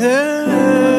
No.